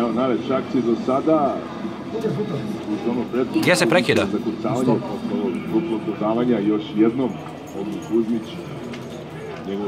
Evo najveći akciji do sada. Gdje se prekida? ovog kucavanje, dodavanja, još jednom. Odluku Kuzmić.